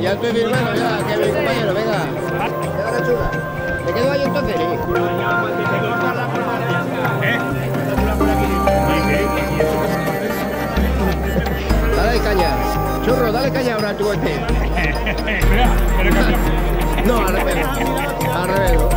Ya estoy firmando ya, que mi compañero, venga. Queda la chula. ¿Me quedo ahí entonces? Dale caña. Churro, dale caña ahora a tu este. No, al revés. Al revés.